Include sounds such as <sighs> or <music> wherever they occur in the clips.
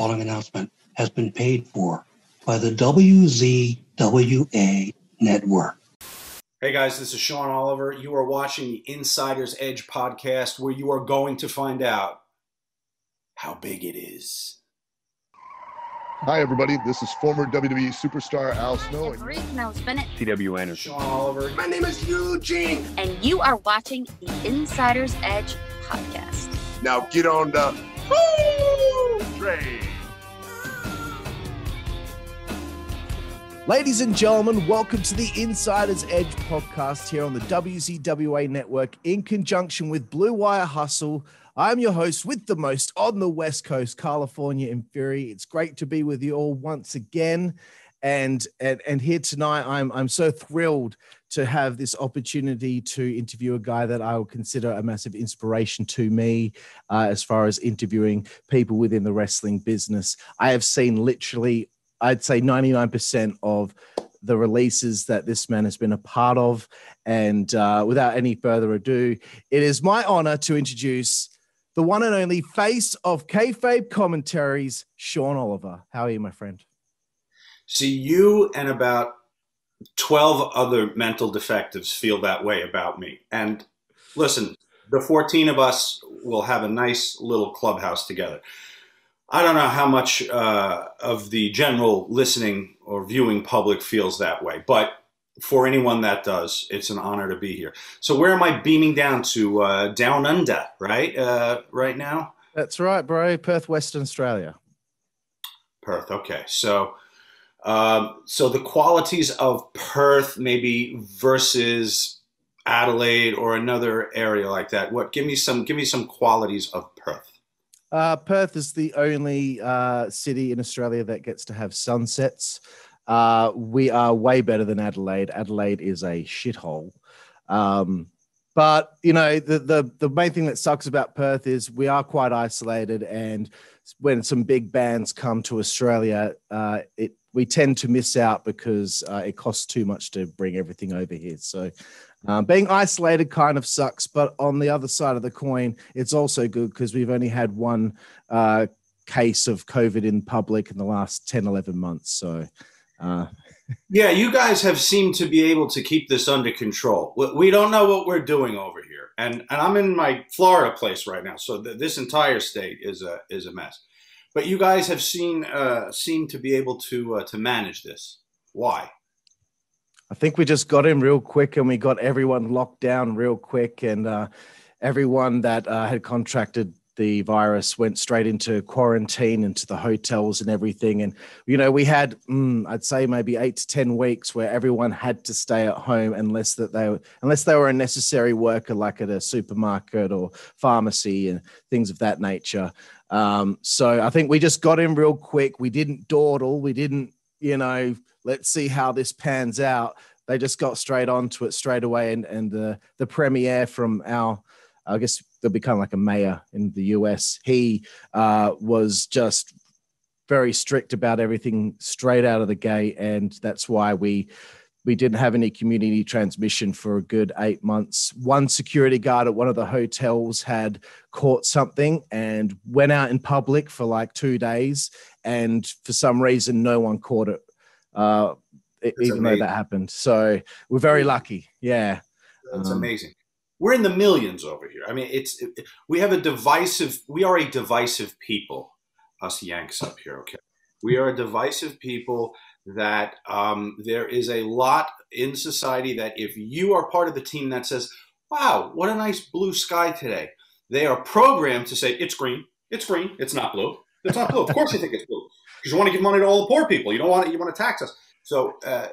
following announcement has been paid for by the WZWA network. Hey guys, this is Sean Oliver. You are watching the Insider's Edge podcast where you are going to find out how big it is. Hi, everybody. This is former WWE superstar Al Snow. Reese Nels Bennett. T.W. Anderson. Sean Oliver. My name is Eugene. And you are watching the Insider's Edge podcast. Now get on the train. Ladies and gentlemen, welcome to the Insider's Edge podcast here on the WZWA network in conjunction with Blue Wire Hustle. I'm your host with the most on the West Coast, Karlifornia in Fury. It's great to be with you all once again. And, and, and here tonight, I'm, I'm so thrilled to have this opportunity to interview a guy that I would consider a massive inspiration to me uh, as far as interviewing people within the wrestling business. I have seen literally, I'd say 99% of the releases that this man has been a part of. And uh, without any further ado, it is my honor to introduce the one and only face of kayfabe commentaries, Sean Oliver. How are you, my friend? See, you and about 12 other mental defectives feel that way about me. And listen, the 14 of us will have a nice little clubhouse together. I don't know how much uh, of the general listening or viewing public feels that way, but for anyone that does, it's an honor to be here. So where am I beaming down to? Uh, down under, right? Uh, right now. That's right, bro. Perth, Western Australia. Perth. Okay. So, um, so the qualities of Perth, maybe versus Adelaide or another area like that. What? Give me some. Give me some qualities of Perth. Uh, Perth is the only uh, city in Australia that gets to have sunsets. Uh, we are way better than Adelaide. Adelaide is a shithole. Um, but you know, the, the the main thing that sucks about Perth is we are quite isolated, and when some big bands come to Australia, uh, it we tend to miss out because uh, it costs too much to bring everything over here. So. Um, being isolated kind of sucks, but on the other side of the coin, it's also good because we've only had one uh, case of COVID in public in the last 10, 11 months. So, uh, yeah, you guys have seemed to be able to keep this under control. We don't know what we're doing over here, and and I'm in my Florida place right now, so th- this entire state is a is a mess. But you guys have seen uh, to be able to uh, to manage this. Why? I think we just got in real quick, and we got everyone locked down real quick, and uh, everyone that uh, had contracted the virus went straight into quarantine into the hotels and everything. And you know we had mm, i'd say maybe eight to ten weeks where everyone had to stay at home unless that they unless they were a necessary worker like at a supermarket or pharmacy and things of that nature. Um, so i think we just got in real quick. We didn't dawdle. We didn't you know let's see how this pans out they just got straight onto it straight away and and the the premier from our I guess they'll become like a mayor in the US. He uh, was just very strict about everything straight out of the gate, and that's why we we didn't have any community transmission for a good eight months. One security guard at one of the hotels had caught something and went out in public for like two days, and for some reason, no one caught it. Uh, even amazing. though that happened, so we're very lucky. Yeah, that's um, amazing we're in the millions over here. I mean, it's it, we have a divisive. We are a divisive people, us Yanks up here. Okay, we are a divisive people. That um, there is a lot in society that if you are part of the team that says, "Wow, what a nice blue sky today," they are programmed to say, "It's green. It's green. It's not blue. It's not blue. Of course you think it's blue because you want to give money to all the poor people. You don't want to, you want to tax us." So uh,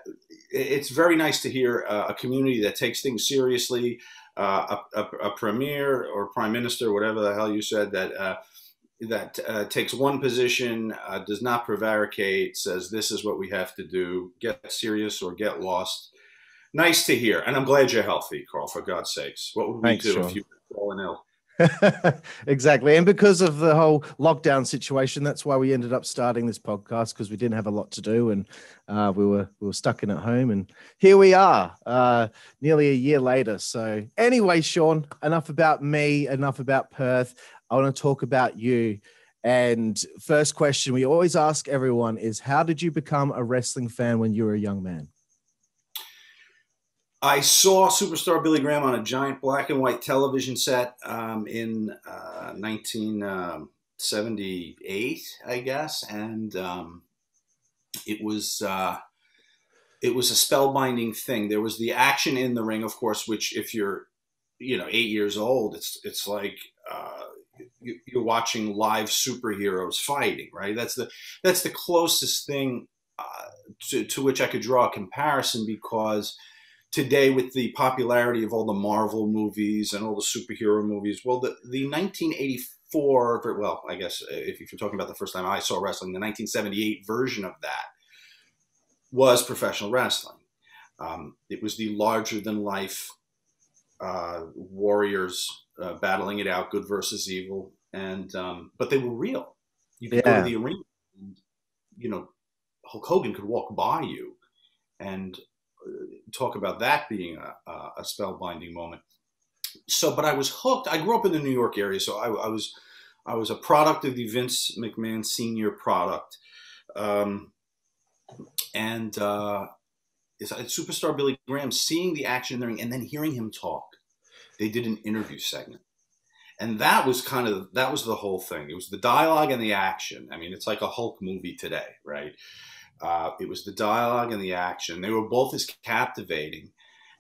it's very nice to hear uh, a community that takes things seriously, uh, a, a, premier or prime minister, whatever the hell you said, that uh, that uh, takes one position, uh, does not prevaricate, says this is what we have to do, get serious or get lost. Nice to hear, and I'm glad you're healthy, Carl. For God's sakes, what would we Thanks, do Sean. if you were fallen ill? <laughs> exactly. And because of the whole lockdown situation, that's why we ended up starting this podcast because we didn't have a lot to do and uh, we were we were stuck in at home. And here we are, uh, nearly a year later. So anyway, Sean, enough about me, enough about Perth. I want to talk about you. And first question we always ask everyone is How did you become a wrestling fan when you were a young man? I saw Superstar Billy Graham on a giant black and white television set um, in uh, 1978, I guess, and um, it was uh, it was a spellbinding thing. There was the action in the ring, of course, which if you're you know eight years old, it's it's like uh, you, are watching live superheroes fighting, right? That's the that's the closest thing uh, to, to which I could draw a comparison because today with the popularity of all the Marvel movies and all the superhero movies, well, the, the 1984, well, I guess if, if you're talking about the first time I saw wrestling, the 1978 version of that was professional wrestling. Um, it was the larger than life uh, warriors uh, battling it out, good versus evil, and um, but they were real. You could yeah. go to the arena, and, you know, Hulk Hogan could walk by you, and talk about that being a, a spellbinding moment. So, but I was hooked. I grew up in the New York area, so I, I was I was a product of the Vince McMahon Senior product, um, and uh, superstar Billy Graham seeing the action in the ring and then hearing him talk. They did an interview segment, and that was kind of that was the whole thing. It was the dialogue and the action. I mean, it's like a Hulk movie today, right? Uh, it was the dialogue and the action. They were both as captivating.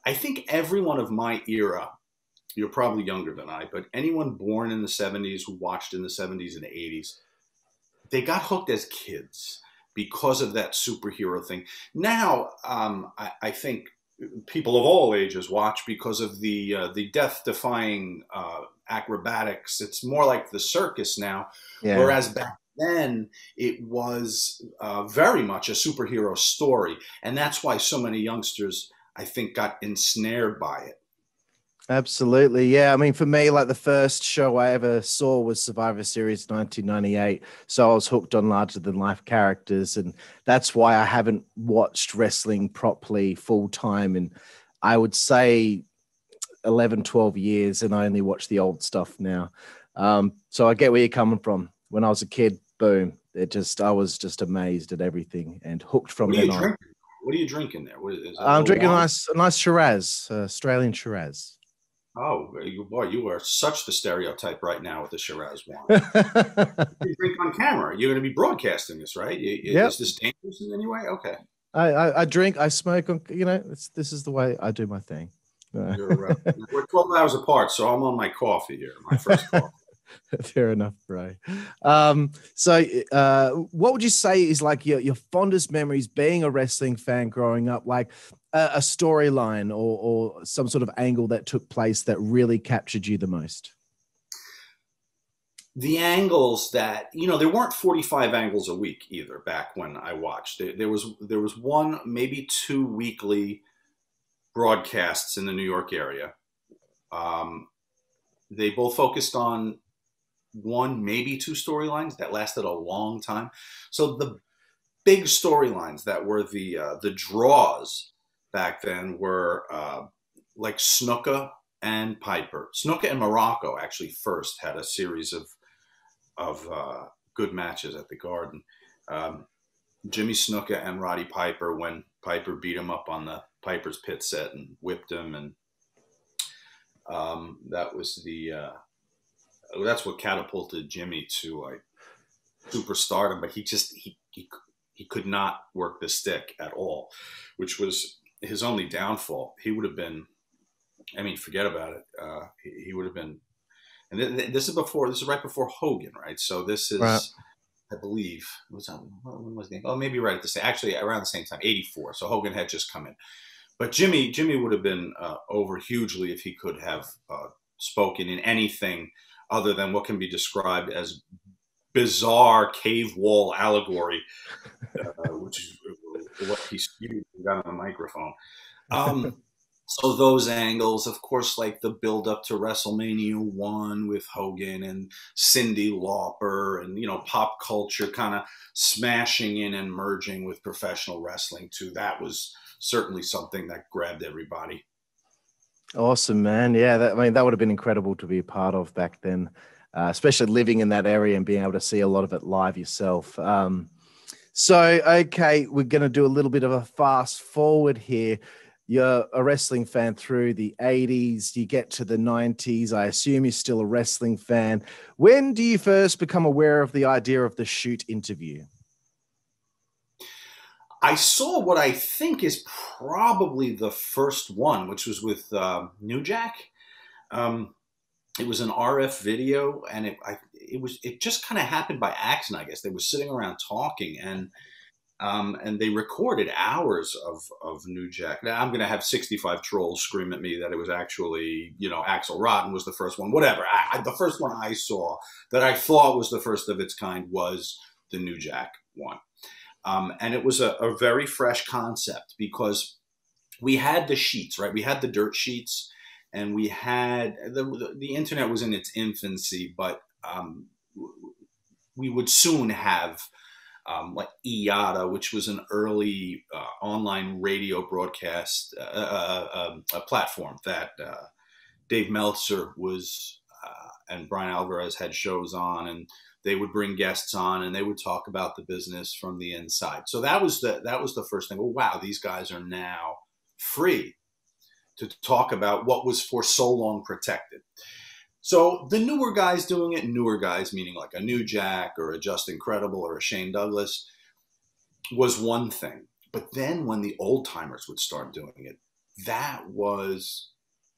I think everyone of my era, you're probably younger than I, but anyone born in the 70s who watched in the 70s and 80s, they got hooked as kids because of that superhero thing. Now, um, I, I, think people of all ages watch because of the uh, the death-defying uh, acrobatics. It's more like the circus now, yeah. whereas back then it was uh, very much a superhero story. And that's why so many youngsters, I think, got ensnared by it. Absolutely. Yeah. I mean, for me, like the first show I ever saw was Survivor Series 1998. So I was hooked on larger than life characters. And that's why I haven't watched wrestling properly full time. And I would say 11, 12 years. And I only watch the old stuff now. Um, so I get where you're coming from. When I was a kid, boom. It just I was just amazed at everything and hooked from then on. Drinking? What are you drinking there? I'm drinking a nice a nice Shiraz, uh, Australian Shiraz. Oh, boy, you are such the stereotype right now with the Shiraz wine. <laughs> you drink on camera. You're going to be broadcasting this, right? You, yep. Is this dangerous in any way? Okay. I, I, I drink, I smoke. On, you know, this is the way I do my thing. Uh, <laughs> we're 12 hours apart, so I'm on my coffee here, my first coffee. <laughs> <laughs> Fair enough, bro. Um, so, uh, what would you say is like your, your fondest memories being a wrestling fan growing up? Like a, a storyline or, or some sort of angle that took place that really captured you the most? The angles that you know, there weren't forty-five angles a week either. Back when I watched, there, there was there was one, maybe two weekly broadcasts in the New York area. Um, they both focused on one, maybe two storylines that lasted a long time. So the big storylines that were the uh, the draws back then were uh, like Snuka and Piper. Snuka and Muraco actually first had a series of of uh, good matches at the Garden. Um, Jimmy Snuka and Roddy Piper when Piper beat him up on the Piper's pit set and whipped him, and um, that was the uh, that's what catapulted Jimmy to like superstardom. But he just he he he could not work the stick at all, which was his only downfall. He would have been, I mean, forget about it. Uh, he, he would have been, and th- this is before this is right before Hogan, right? So this is. Right. I believe was that, when was the oh maybe right at the same actually around the same time eighty four so Hogan had just come in, but Jimmy Jimmy would have been uh, over hugely if he could have uh, spoken in anything other than what can be described as bizarre cave wall allegory, uh, <laughs> which is what he spewed on the microphone. Um, so those angles, of course, like the build up to WrestleMania one with Hogan and Cyndi Lauper, and you know, pop culture kind of smashing in and merging with professional wrestling too. That was certainly something that grabbed everybody. Awesome, man. Yeah, that, I mean, that would have been incredible to be a part of back then. uh, especially living in that area and being able to see a lot of it live yourself. Um, so, okay, we're going to do a little bit of a fast forward here. You're a wrestling fan through the 80s, you get to the 90s. I assume you're still a wrestling fan. When do you first become aware of the idea of the shoot interview? I saw what I think is probably the first one, which was with uh, New Jack. Um, it was an RF video, and it I, it was it just kind of happened by accident. I guess they were sitting around talking, and um, and they recorded hours of of New Jack. Now I'm going to have 65 trolls scream at me that it was actually you know Axl Rotten was the first one. Whatever. I, I, the first one I saw that I thought was the first of its kind was the New Jack one. Um, and it was a, a, very fresh concept because we had the sheets, right? We had the dirt sheets, and we had the, the, the internet was in its infancy, but um, we would soon have um, like eYada, which was an early uh, online radio broadcast uh, uh, um, a platform that uh, Dave Meltzer was uh, and Bryan Alvarez had shows on, and they would bring guests on and they would talk about the business from the inside. So that was the that was the first thing. Oh wow, these guys are now free to talk about what was for so long protected. So the newer guys doing it, newer guys meaning like a New Jack or a Justin Credible or a Shane Douglas, was one thing. But then when the old timers would start doing it, that was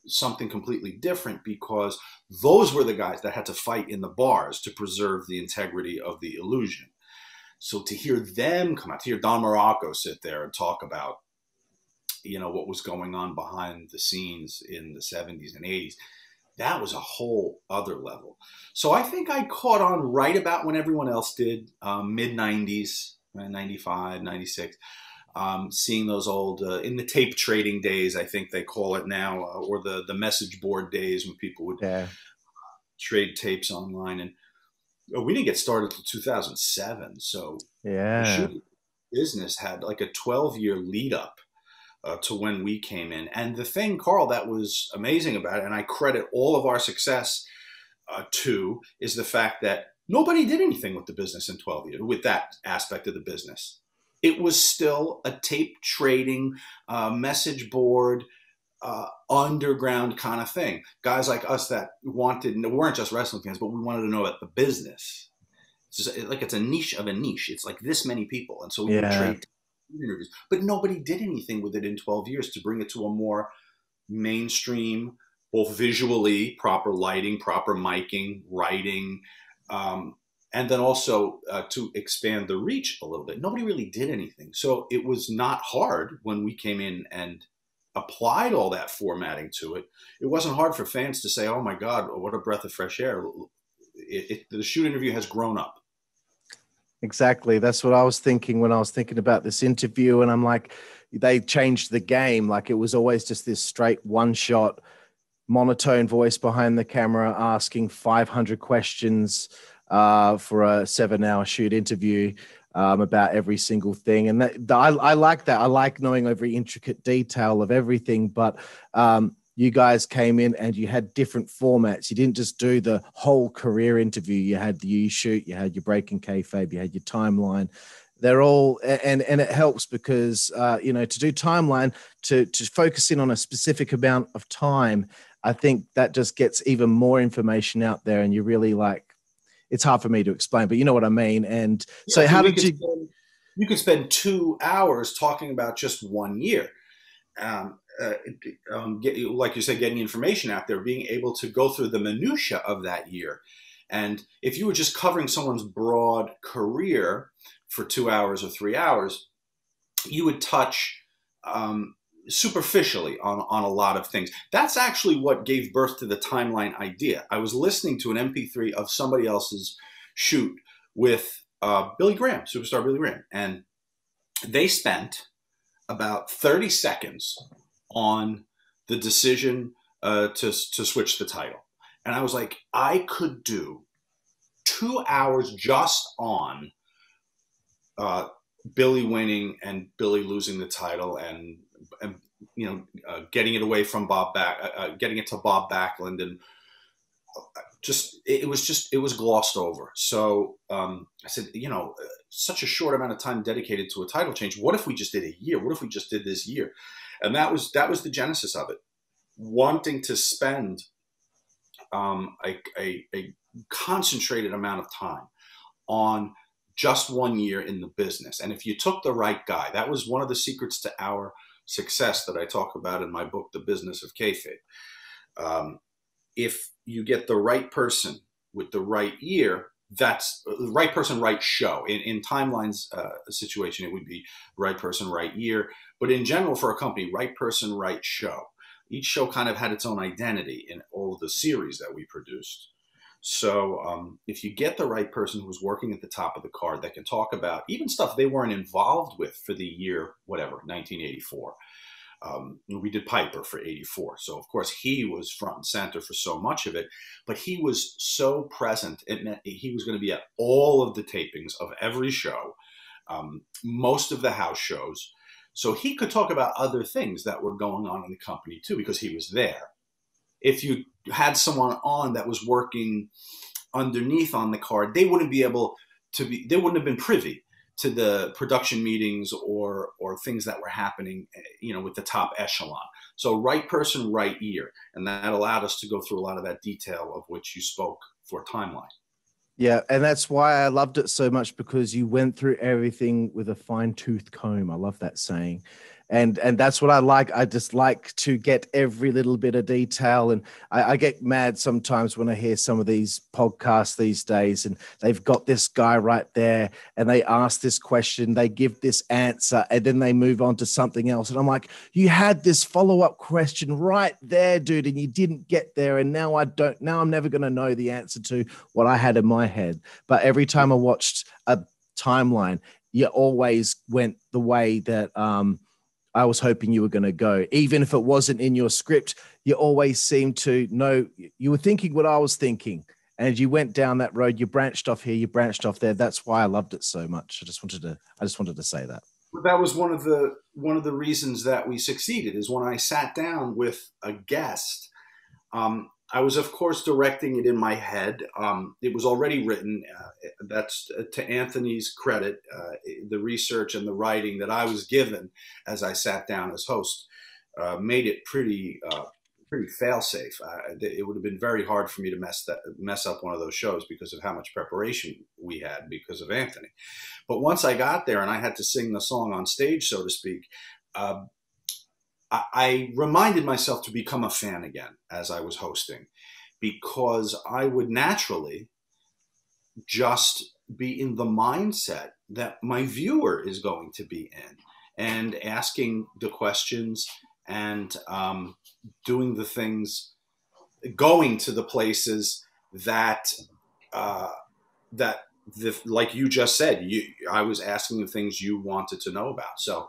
something completely different because those were the guys that had to fight in the bars to preserve the integrity of the illusion. So to hear them come out, to hear Don Muraco sit there and talk about, you know, what was going on behind the scenes in the 70s and 80s, that was a whole other level. So I think I caught on right about when everyone else did, um, mid 90s, 95, 96 um, seeing those old uh, in the tape trading days, I think they call it now, uh, or the the message board days when people would yeah. trade tapes online. And uh, we didn't get started until 2007, so yeah, business had like a 12 year lead up. Uh, to when we came in. And the thing, Carl, that was amazing about it, and I credit all of our success uh, to, is the fact that nobody did anything with the business in 12 years, with that aspect of the business it was still a tape trading, uh, message board, uh, underground kind of thing. Guys like us that wanted, and weren't just wrestling fans, but we wanted to know about the business. It's just, like it's a niche of a niche. It's like this many people. And so we yeah. would trade interviews. But nobody did anything with it in 12 years to bring it to a more mainstream, both visually, proper lighting, proper miking, writing, um, and then also uh, to expand the reach a little bit. Nobody really did anything. So it was not hard when we came in and applied all that formatting to it. It wasn't hard for fans to say, oh my God, what a breath of fresh air. It, it, the shoot interview has grown up. Exactly. That's what I was thinking when I was thinking about this interview. And I'm like, they changed the game. Like it was always just this straight one shot, monotone voice behind the camera asking 500 questions uh, for a seven hour shoot interview um, about every single thing. And that, I, I, like that. I like knowing every intricate detail of everything. But um, you guys came in and you had different formats. You didn't just do the whole career interview. You had the you shoot, you had your breaking kayfabe, you had your timeline. They're all and and it helps because uh, you know to do timeline to to focus in on a specific amount of time. I think that just gets even more information out there, and you really like it's hard for me to explain, but you know what I mean. And yeah, so, how did you? Spend, you could spend two hours talking about just one year. Um, uh, um, get, like you said, getting information out there, being able to go through the minutia of that year. And if you were just covering someone's broad career for two hours or three hours, you would touch um, superficially on, on a lot of things. That's actually what gave birth to the timeline idea. I was listening to an MP3 of somebody else's shoot with uh, Billy Graham, superstar Billy Graham, and they spent about 30 seconds on the decision uh, to, to switch the title. And I was like, I could do two hours just on uh, Billy winning and Billy losing the title and and you know, uh, getting it away from Bob back, uh, uh, getting it to Bob Backlund, and just it was just it was glossed over. So um, I said, you know, uh, such a short amount of time dedicated to a title change. What if we just did a year? What if we just did this year? And that was that was the genesis of it. Wanting to spend um, a, a, a concentrated amount of time on just one year in the business. And if you took the right guy, that was one of the secrets to our success that I talk about in my book, The Business of Kayfabe. Um, if you get the right person with the right year, that's the uh, right person, right show. In, in timelines uh, situation, it would be right person, right year. But in general, for a company, right person, right show. Each show kind of had its own identity in all of the series that we produced. So um, if you get the right person who's working at the top of the card that can talk about even stuff they weren't involved with for the year, whatever, 1984. Um, we did Piper for 84. So, of course, he was front and center for so much of it, but he was so present. It meant he was going to be at all of the tapings of every show, um, most of the house shows. So he could talk about other things that were going on in the company too, because he was there if you had someone on that was working underneath on the card, they wouldn't be able to be, they wouldn't have been privy to the production meetings or or things that were happening, eh, you know, with the top echelon. So right person, right ear, and that allowed us to go through a lot of that detail of which you spoke for timeline. Yeah, and that's why I loved it so much because you went through everything with a fine tooth comb. I love that saying and and that's what I like. I just like to get every little bit of detail, and I, I, get mad sometimes when I hear some of these podcasts these days, and they've got this guy right there, and they ask this question, they give this answer, and then they move on to something else, and I'm like, you had this follow up question right there, dude, and you didn't get there, and now I don't. Now I'm never going to know the answer to what I had in my head. But every time I watched a timeline, you always went the way that um I was hoping you were going to go. Even if it wasn't in your script, you always seemed to know you were thinking what I was thinking. And you went down that road, you branched off here, you branched off there. That's why I loved it so much. I just wanted to I just wanted to say that. That was one of the one of the reasons that we succeeded is when I sat down with a guest. Um, I was, of course, directing it in my head. Um, it was already written. Uh, that's uh, to Anthony's credit, uh, the research and the writing that I was given as I sat down as host uh, made it pretty uh, pretty fail safe. it would have been very hard for me to mess that mess up one of those shows because of how much preparation we had because of Anthony. But once I got there and I had to sing the song on stage, so to speak, I, reminded myself to become a fan again as I was hosting because I would naturally just be in the mindset that my viewer is going to be in and asking the questions and um, doing the things, going to the places that uh, that the, like you just said, you I was asking the things you wanted to know about. So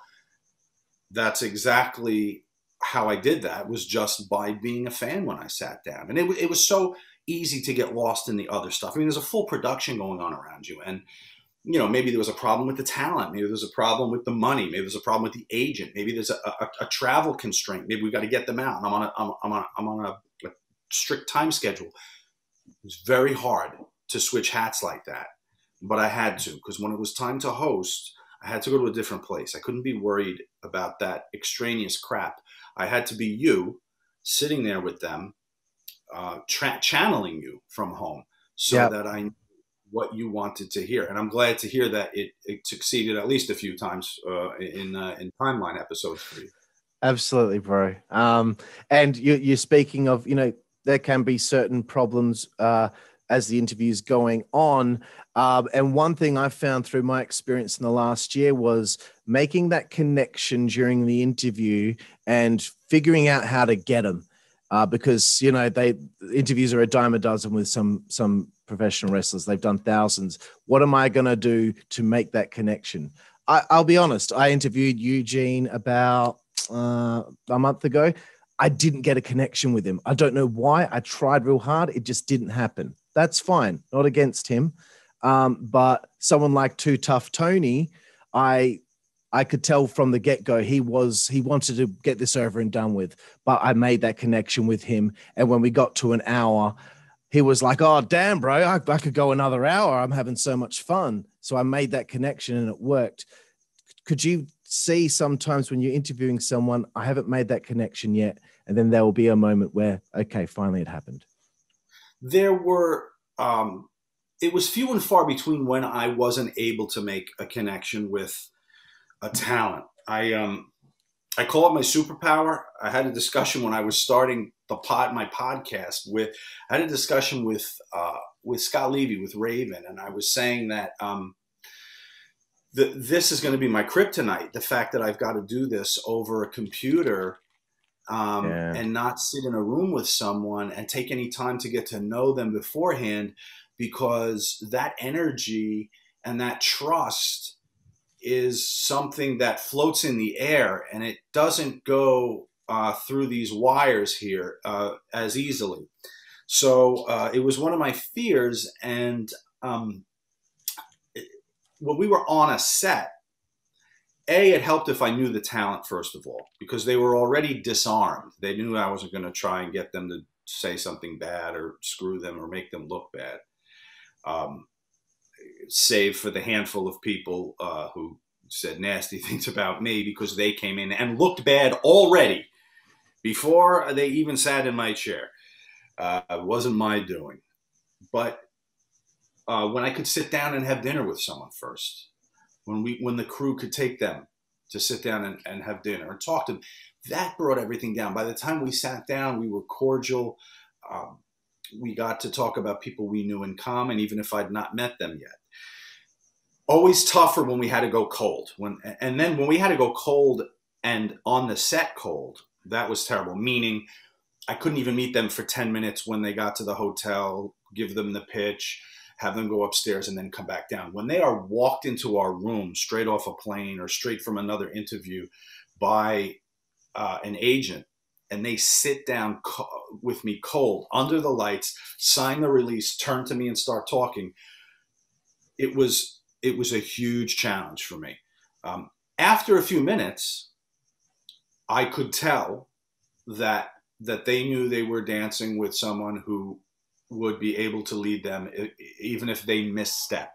that's exactly how I did that was just by being a fan when I sat down. And it, it was so easy to get lost in the other stuff. I mean, there's a full production going on around you. And, you know, maybe there was a problem with the talent. Maybe there's a problem with the money. Maybe there's a problem with the agent. Maybe there's a, a, a travel constraint. Maybe we've got to get them out. And I'm on a, I'm, I'm on, a, I'm on a, a strict time schedule. It's very hard to switch hats like that. But I had to because when it was time to host, I had to go to a different place. I couldn't be worried about that extraneous crap. I had to be you sitting there with them, uh, tra- channeling you from home so yep. that I knew what you wanted to hear. And I'm glad to hear that it, it succeeded at least a few times uh, in, uh, in timeline episodes for you. Absolutely, bro. Um, and you, you're speaking of, you know, there can be certain problems uh, as the interview's going on. Um, and one thing I found through my experience in the last year was making that connection during the interview and figuring out how to get them. Uh, because you know they interviews are a dime a dozen with some some professional wrestlers. They've done thousands. What am I going to do to make that connection? I, will be honest. I interviewed Eugene about uh, a month ago. I didn't get a connection with him. I don't know why. I tried real hard. It just didn't happen. That's fine. Not against him. Um, but someone like Too Tough Tony, I I could tell from the get go he was he wanted to get this over and done with. But I made that connection with him, and when we got to an hour, he was like, "Oh, damn, bro, I, I could go another hour. I'm having so much fun." So I made that connection, and it worked. Could you see sometimes when you're interviewing someone, I haven't made that connection yet, and then there will be a moment where, okay, finally it happened. There were. Um, it was few and far between when I wasn't able to make a connection with a talent. I um, I call it my superpower. I had a discussion when I was starting the pod, my podcast with, I had a discussion with, uh, with Scott Levy with Raven. And I was saying that, um, the, this is going to be my kryptonite. The fact that I've got to do this over a computer, um, yeah. and not sit in a room with someone and take any time to get to know them beforehand, because that energy and that trust is something that floats in the air and it doesn't go uh, through these wires here uh, as easily. So uh, it was one of my fears. And um, it, when we were on a set, A, it helped if I knew the talent, first of all, because they were already disarmed. They knew I wasn't going to try and get them to say something bad or screw them or make them look bad. Um, save for the handful of people uh, who said nasty <laughs> things about me because they came in and looked bad already before they even sat in my chair. Uh, it wasn't my doing. But uh, when I could sit down and have dinner with someone first, when we when the crew could take them to sit down and, and have dinner and talk to them, that brought everything down. By the time we sat down, we were cordial. Um, we got to talk about people we knew in common, even if I'd not met them yet always tougher when we had to go cold. When and then when we had to go cold and on the set cold, that was terrible. Meaning, I couldn't even meet them for ten minutes when they got to the hotel. Give them the pitch, have them go upstairs, and then come back down. When they are walked into our room straight off a plane or straight from another interview by uh, an agent, and they sit down co- with me cold under the lights, sign the release, turn to me, and start talking. It was it was a huge challenge for me. Um, after a few minutes, I could tell that that they knew they were dancing with someone who would be able to lead them even if they misstepped.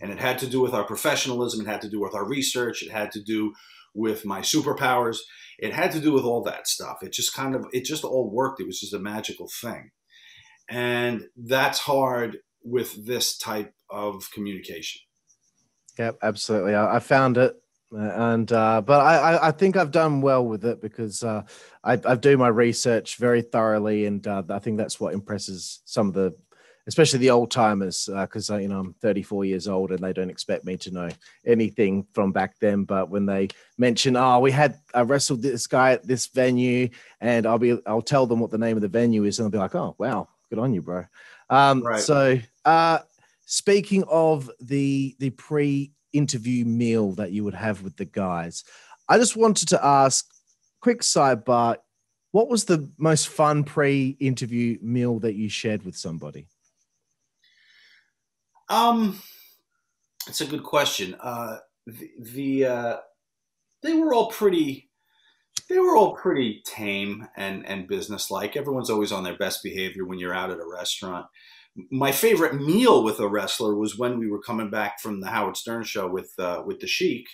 And it had to do with our professionalism, it had to do with our research, it had to do with my superpowers, it had to do with all that stuff. It just kind of it just all worked. It was just a magical thing. And that's hard with this type of communication. Yep, absolutely. I, found it, and uh, but I, I think I've done well with it because uh, I, I do my research very thoroughly, and uh, I think that's what impresses some of the, especially the old timers, because uh, you know I'm 34 years old and they don't expect me to know anything from back then. But when they mention, oh, we had I wrestled this guy at this venue, and I'll be I'll tell them what the name of the venue is, and they'll be like, oh wow, good on you, bro. Um, right. So. Uh, Speaking of the the pre-interview meal that you would have with the guys, I just wanted to ask, quick sidebar, what was the most fun pre-interview meal that you shared with somebody? Um, it's a good question. Uh, the, the uh, they were all pretty they were all pretty tame and and businesslike. Everyone's always on their best behavior when you're out at a restaurant my favorite meal with a wrestler was when we were coming back from the Howard Stern show with uh, with the Sheik,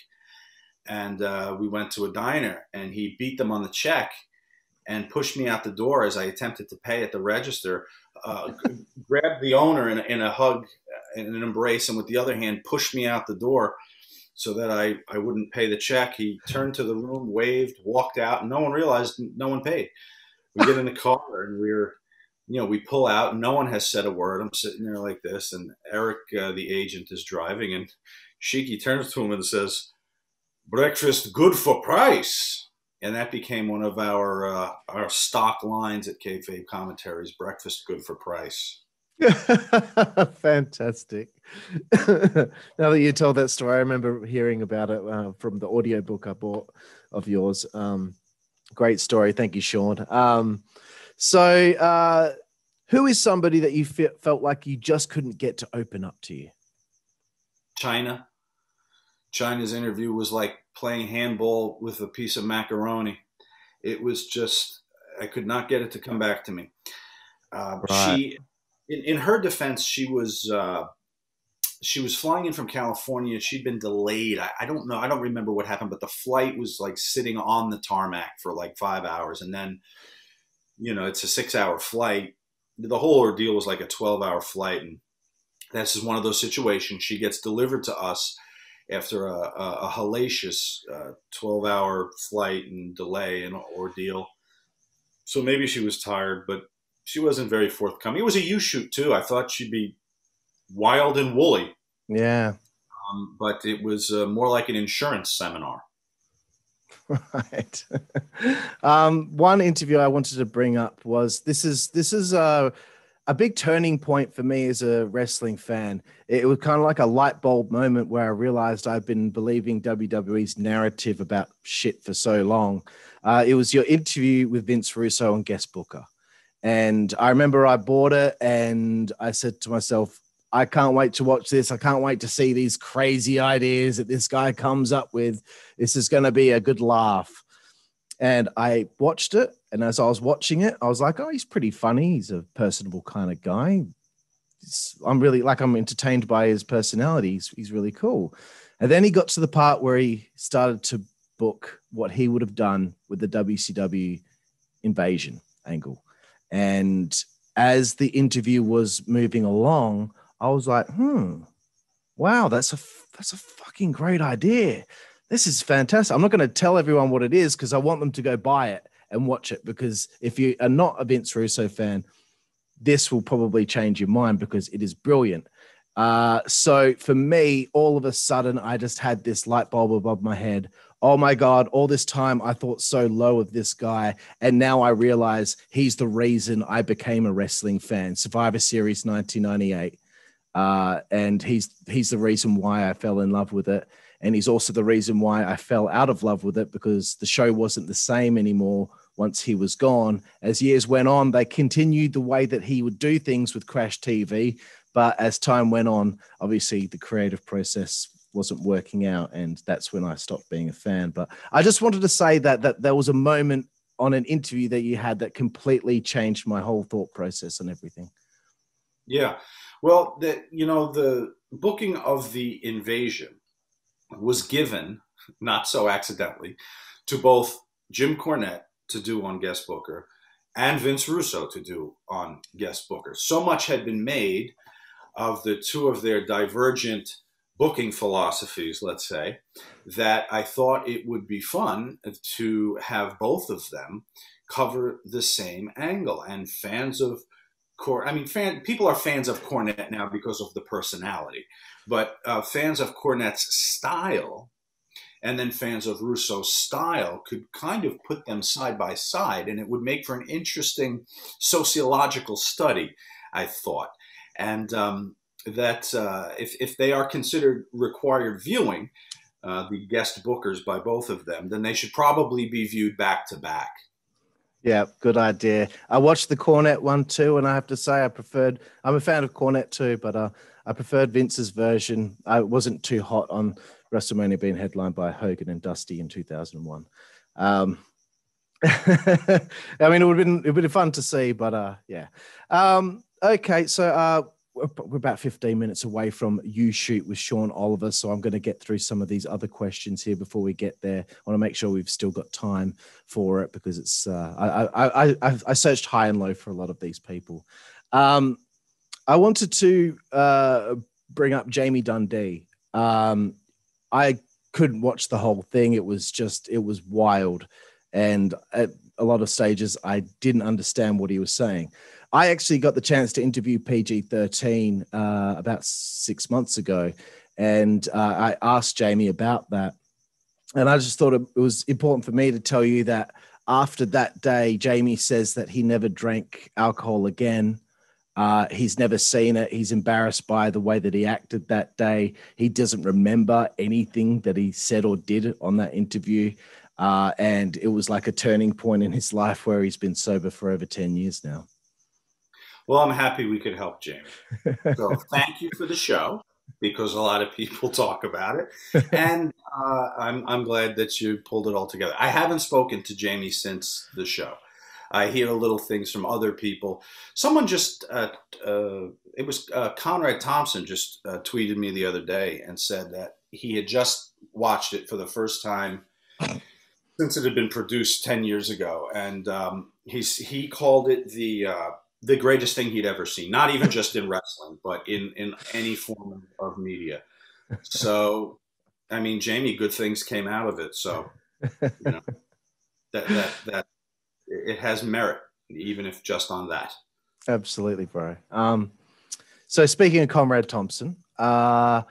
and uh, we went to a diner, and he beat them on the check and pushed me out the door as I attempted to pay at the register. Uh, <laughs> grabbed the owner in a, in a hug, in an embrace, and with the other hand pushed me out the door so that I, I wouldn't pay the check. He turned to the room, waved, walked out, and no one realized no one paid. We get in the car and we're you know, we pull out. No one has said a word. I'm sitting there like this, and Eric, uh, the agent, is driving, and Sheiky turns to him and says, "Breakfast good for price." And that became one of our uh, our stock lines at Kayfabe commentaries: "Breakfast good for price." <laughs> Fantastic. <laughs> now that you told that story, I remember hearing about it uh, from the audiobook I bought of yours. Um, great story. Thank you, Sean. Um, so, uh, who is somebody that you fe- felt like you just couldn't get to open up to you? China. China's interview was like playing handball with a piece of macaroni. It was just, I could not get it to come back to me. Uh, right. She, in, in her defense, she was uh, she was flying in from California. She'd been delayed. I, I, don't know. I don't remember what happened, but the flight was like sitting on the tarmac for like five hours, and then you know it's a six hour flight. The whole ordeal was like a twelve hour flight, and this is one of those situations. She gets delivered to us after a, a, a hellacious uh, 12 hour flight and delay and ordeal. So maybe she was tired, but she wasn't very forthcoming. It was a YouShoot too. I thought she'd be wild and woolly. Yeah. Um, but it was uh, more like an insurance seminar. <laughs> Right. um, one interview I wanted to bring up was this is this is uh, a big turning point for me as a wrestling fan. It was kind of like a light bulb moment where I realized I've been believing WWE's narrative about shit for so long. Uh, it was your interview with Vince Russo on Guest Booker. And I remember I bought it and I said to myself, I can't wait to watch this. I can't wait to see these crazy ideas that this guy comes up with. This is going to be a good laugh. And I watched it. And as I was watching it, I was like, oh, he's pretty funny. He's a personable kind of guy. I'm really like, I'm entertained by his personality. He's, he's really cool. And then he got to the part where he started to book what he would have done with the WCW invasion angle. And as the interview was moving along, I was like, hmm, wow, that's a that's a fucking great idea this is fantastic. I'm not going to tell everyone what it is because I want them to go buy it and watch it. Because if you are not a Vince Russo fan, this will probably change your mind because it is brilliant. Uh, so for me, all of a sudden, I just had this light bulb above my head. Oh my God, all this time I thought so low of this guy. And now I realize he's the reason I became a wrestling fan. Survivor Series 1998. Uh, and he's he's the reason why I fell in love with it and he's also the reason why I fell out of love with it because the show wasn't the same anymore once he was gone. As years went on, they continued the way that he would do things with Crash TV, but as time went on, obviously the creative process wasn't working out, and that's when I stopped being a fan. But I just wanted to say that that there was a moment on an interview that you had that completely changed my whole thought process and everything. Yeah, well, the you know the booking of the invasion was given, not so accidentally, to both Jim Cornette to do on Guest Booker and Vince Russo to do on Guest Booker. So much had been made of the two of their divergent booking philosophies, let's say, that I thought it would be fun to have both of them cover the same angle. And fans of Cor, I mean, fan people are fans of Cornette now because of the personality. But uh, fans of Cornette's style and then fans of Russo's style could kind of put them side by side, and it would make for an interesting sociological study, I thought. And um, that uh, if, if they are considered required viewing, uh, the guest bookers by both of them, then they should probably be viewed back to back. Yeah, good idea. I watched the Cornette one too, and I have to say I preferred. I'm a fan of Cornette too, but uh, I preferred Vince's version. I wasn't too hot on WrestleMania being headlined by Hogan and Dusty in 2001. Um, <laughs> I mean, it would have been it would have been fun to see, but uh, yeah. Um, okay, so uh, we're about 15 minutes away from you shoot with Sean Oliver, so I'm going to get through some of these other questions here before we get there. I want to make sure we've still got time for it because it's uh, I, I I I searched high and low for a lot of these people. Um, I wanted to uh, bring up Jamie Dundee. Um, I couldn't watch the whole thing. It was just, it was wild. And at a lot of stages, I didn't understand what he was saying. I actually got the chance to interview PG 13 uh, about six months ago. And uh, I asked Jamie about that. And I just thought it was important for me to tell you that after that day, Jamie says that he never drank alcohol again. Uh, he's never seen it. He's embarrassed by the way that he acted that day. He doesn't remember anything that he said or did on that interview. Uh, and it was like a turning point in his life where he's been sober for over 10 years now. Well, I'm happy we could help Jamie. So <laughs> thank you for the show because a lot of people <laughs> talk about it. <laughs> And uh, I'm, I'm glad that you pulled it all together. I haven't spoken to Jamie since the show. I hear little things from other people. Someone just, uh, uh, it was uh, Conrad Thompson just uh, tweeted me the other day and said that he had just watched it for the first time since it had been produced 10 years ago. And um, he's, he called it the, uh, the greatest thing he'd ever seen, not even just in wrestling, but in, in any form of media. So, I mean, Jamie, good things came out of it. So, you know, that, that, that it has merit, even if just on that. Absolutely, bro. Um, so speaking of Comrade Thompson, uh,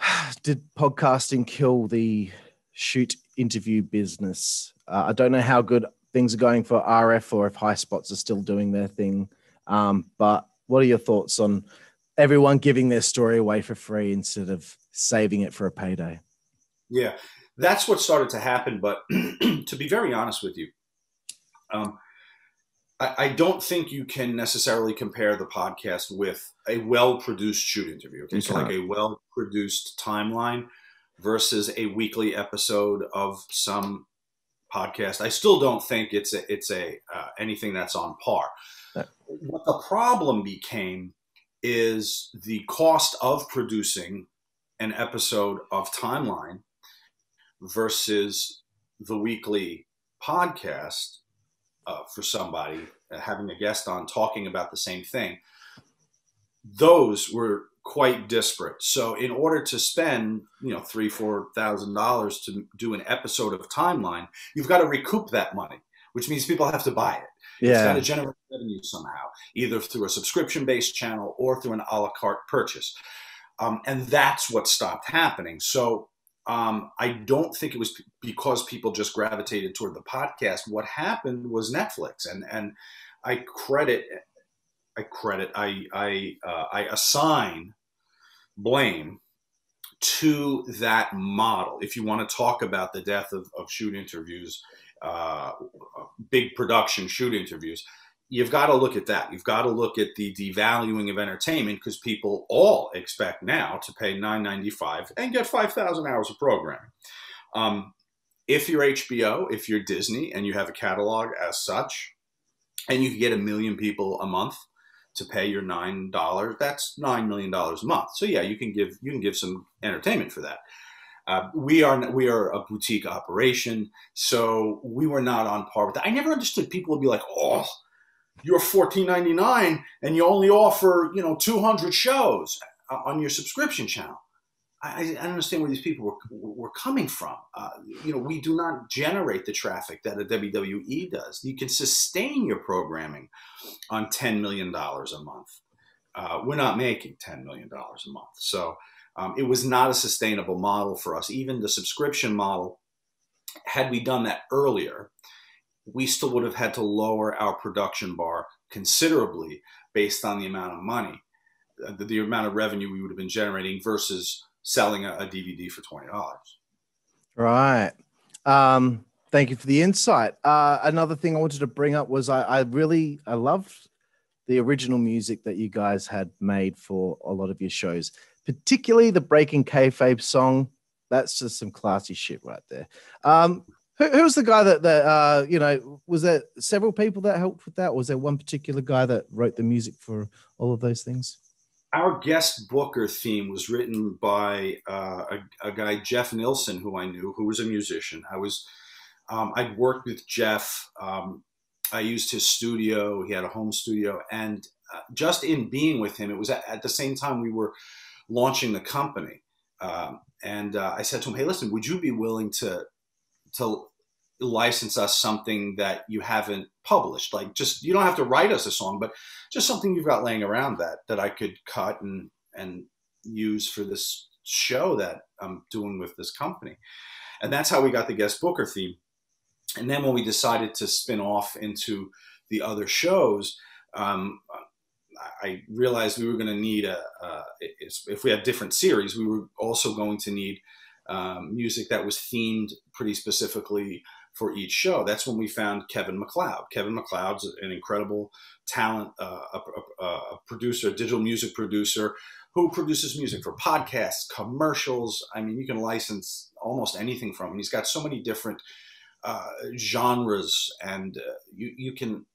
<sighs> did podcasting kill the shoot interview business? Uh, I don't know how good things are going for RF or if Highspots are still doing their thing. Um, but what are your thoughts on everyone giving their story away for free instead of saving it for a payday? Yeah, that's what started to happen. But <clears throat> to be very honest with you, um, I, I, don't think you can necessarily compare the podcast with a well-produced shoot interview. Okay, so like a well-produced timeline versus a weekly episode of some podcast. I still don't think it's a, it's a uh, anything that's on par. What the problem became is the cost of producing an episode of Timeline versus the weekly podcast uh, for somebody uh, having a guest on talking about the same thing. Those were quite disparate. So in order to spend, you know, three, four thousand dollars to do an episode of Timeline, you've got to recoup that money, which means people have to buy it. Yeah. It's got to generate revenue somehow, either through a subscription-based channel or through an a la carte purchase. Um, and that's what stopped happening. So um, I don't think it was p- because people just gravitated toward the podcast. What happened was Netflix, and and I credit I credit, I, I, uh, I assign blame to that model. If you want to talk about the death of, of shoot interviews, uh, big production shoot interviews, you've got to look at that. You've got to look at the devaluing of entertainment because people all expect now to pay nine ninety five and get five thousand hours of programming. Um, if you're HBO, if you're Disney, and you have a catalog as such, and you can get a million people a month to pay your nine dollars, that's nine million dollars a month. So yeah, you can give you can give some entertainment for that. Uh, we are we are a boutique operation, so we were not on par with that. I never understood people would be like, "Oh, you're fourteen ninety nine, and you only offer you know two hundred shows on your subscription channel." I, I understand where these people were, were coming from. Uh, you know, we do not generate the traffic that a WWE does. You can sustain your programming on $10 million a month. Uh, we're not making $10 million a month. So um, it was not a sustainable model for us. Even the subscription model, had we done that earlier, we still would have had to lower our production bar considerably based on the amount of money, uh, the, the amount of revenue we would have been generating versus selling a, a DVD for twenty dollars. Right. Um, thank you for the insight. Uh, another thing I wanted to bring up was I, I really I loved the original music that you guys had made for a lot of your shows, particularly the Breaking Kayfabe song. That's just some classy shit right there. Um, who, was the guy that that uh, you know? Was there several people that helped with that? Was there one particular guy that wrote the music for all of those things? Our guest booker theme was written by uh, a, a, guy Jeff Nilsson, who I knew, who was a musician. I was um, I'd worked with Jeff. Um, I used his studio. He had a home studio, and uh, just in being with him, it was at, at, the same time we were launching the company. Um, and uh, I said to him, "Hey, listen, would you be willing to to license us something that you haven't published. Like just you don't have to write us a song, but just something you've got laying around that that I could cut and and use for this show that I'm doing with this company. And that's how we got the guest booker theme. And then when we decided to spin off into the other shows, um, I realized we were going to need a, if we had different series, we were also going to need um, music that was themed pretty specifically for each show. That's when we found Kevin MacLeod. Kevin MacLeod's an incredible talent, uh, a, a, a, producer, a digital music producer who produces music for podcasts, commercials. I mean, you can license almost anything from him. He's got so many different uh, genres, and uh, you you can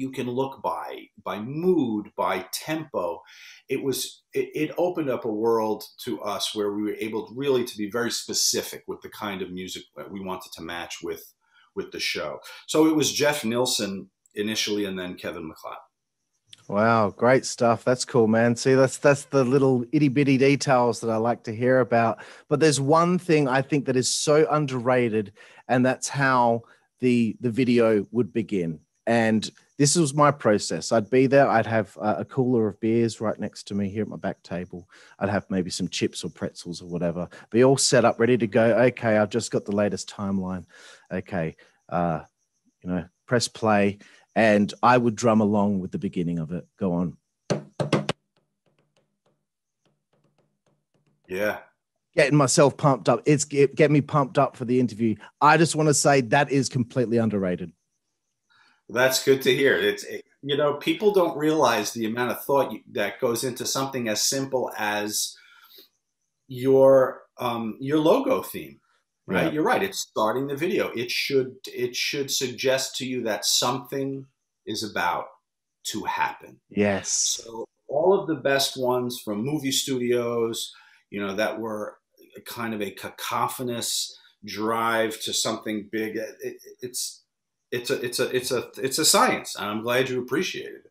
you can look by by mood, by tempo. It was it, it, opened up a world to us where we were able really to be very specific with the kind of music that we wanted to match with with the show. So it was Jeff Nilsson initially, and then Kevin MacLeod. Wow, great stuff. That's cool, man. See, that's that's the little itty bitty details that I like to hear about. But there's one thing I think that is so underrated, and that's how the the video would begin. And this was my process. I'd be there. I'd have a cooler of beers right next to me here at my back table. I'd have maybe some chips or pretzels or whatever. Be all set up, ready to go. Okay, I've just got the latest timeline. Okay, uh, you know, press play and I would drum along with the beginning of it. Go on. Yeah. Getting myself pumped up. It's get, get me pumped up for the interview. I just want to say that is completely underrated. That's good to hear. It's you know people don't realize the amount of thought that goes into something as simple as your um, your logo theme right? Yeah. you're right it's starting the video. It should it should suggest to you that something is about to happen. Yes. So all of the best ones from movie studios you know that were kind of a cacophonous drive to something big it, it, it's it's a it's a it's a it's a science and i'm glad you appreciated it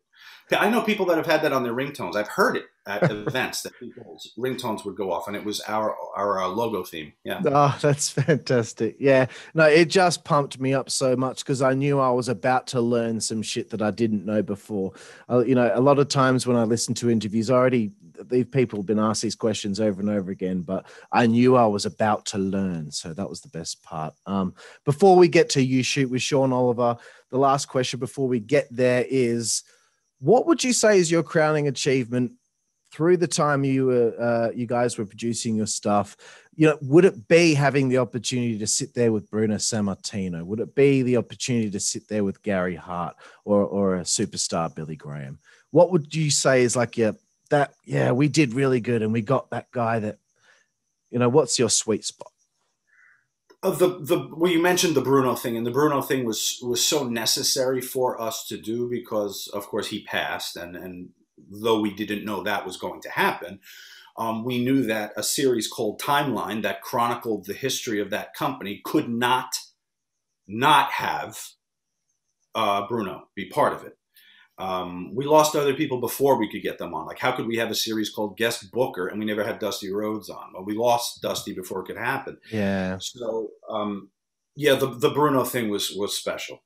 I know people that have had that on their ringtones. I've heard it at <laughs> events that people's ringtones would go off, and it was our our uh, logo theme. Yeah. Oh, that's <laughs> fantastic. Yeah. No, it just pumped me up so much because I knew I was about to learn some shit that I didn't know before. Uh, you know, a lot of times when I listen to interviews, I already these people have been asked these questions over and over again, but I knew I was about to learn, so that was the best part. Um, before we get to YouShoot with Sean Oliver, the last question before we get there is what would you say is your crowning achievement through the time you were uh, you guys were producing your stuff? You know, would it be having the opportunity to sit there with Bruno Sammartino? Would it be the opportunity to sit there with Gary Hart or or a superstar Billy Graham? What would you say is like yeah that yeah we did really good and we got that guy that you know what's your sweet spot? Uh, the the well, you mentioned the Bruno thing, and the Bruno thing was was so necessary for us to do because, of course, he passed, and and though we didn't know that was going to happen, um, we knew that a series called Timeline that chronicled the history of that company could not not have uh, Bruno be part of it. Um, we lost other people before we could get them on. Like, how could we have a series called Guest Booker and we never had Dusty Rhodes on? Well, we lost Dusty before it could happen. Yeah. So, um, yeah, the the Bruno thing was was special.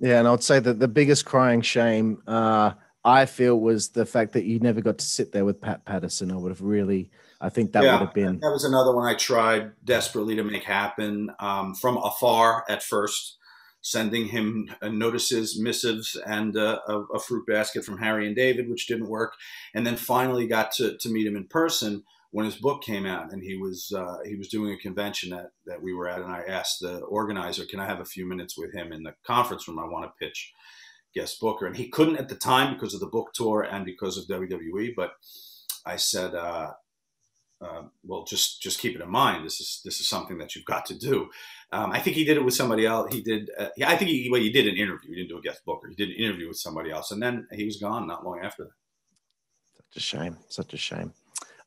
Yeah, and I would say that the biggest crying shame uh, I feel was the fact that you never got to sit there with Pat Patterson. I would have really, I think that yeah, would have been. That was another one I tried desperately to make happen um, from afar at first sending him uh, notices, missives, and uh, a, a, fruit basket from Harry and David, which didn't work. And then finally got to, to meet him in person when his book came out, and he was uh, he was doing a convention that that we were at, and I asked the organizer, "Can I have a few minutes with him in the conference room? I want to pitch guest booker." And he couldn't at the time because of the book tour and because of WWE, but I said. Uh, uh, well, just just keep it in mind. This is this is something that you've got to do. Um, I think he did it with somebody else. He did. Uh, yeah, I think he well, he did an interview. He didn't do a guest booker. He did an interview with somebody else, and then he was gone not long after that. Such a shame. Such a shame.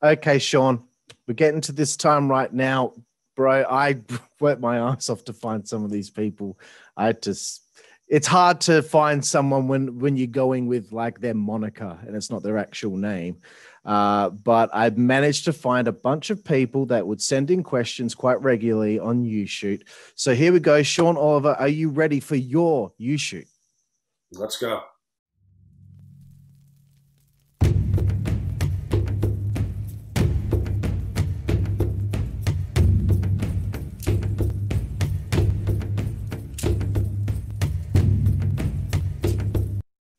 Okay, Sean, we're getting to this time right now, bro. I <laughs> worked my ass off to find some of these people. I just it's hard to find someone when when you're going with like their moniker and it's not their actual name. Uh, but I've managed to find a bunch of people that would send in questions quite regularly on YouShoot. So here we go. Sean Oliver, are you ready for your YouShoot? Let's go.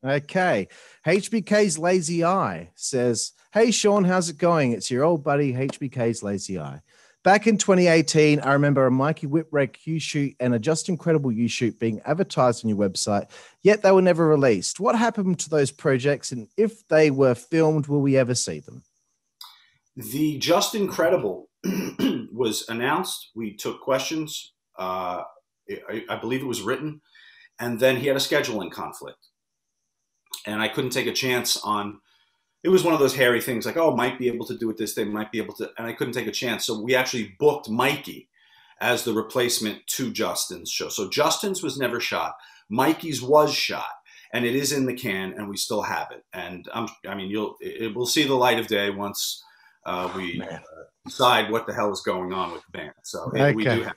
Okay. HBK's Lazy Eye says, Hey, Sean, how's it going? It's your old buddy, HBK's Lazy Eye. Back in 2018, I remember a Mikey Whipwreck YouShoot and a Justin Credible U shoot being advertised on your website, yet they were never released. What happened to those projects? And if they were filmed, will we ever see them? The Justin Credible <clears throat> was announced. We took questions. Uh, I, I believe it was written, and then he had a scheduling conflict, and I couldn't take a chance on. It was one of those hairy things, like oh, might be able to do it this day, might be able to, and I couldn't take a chance. So we actually booked Mikey as the replacement to Justin's show. So Justin's was never shot. Mikey's was shot, and it is in the can, and we still have it. And I'm, I mean, you'll it will see the light of day once uh, we uh, decide what the hell is going on with the band. So it, we do have.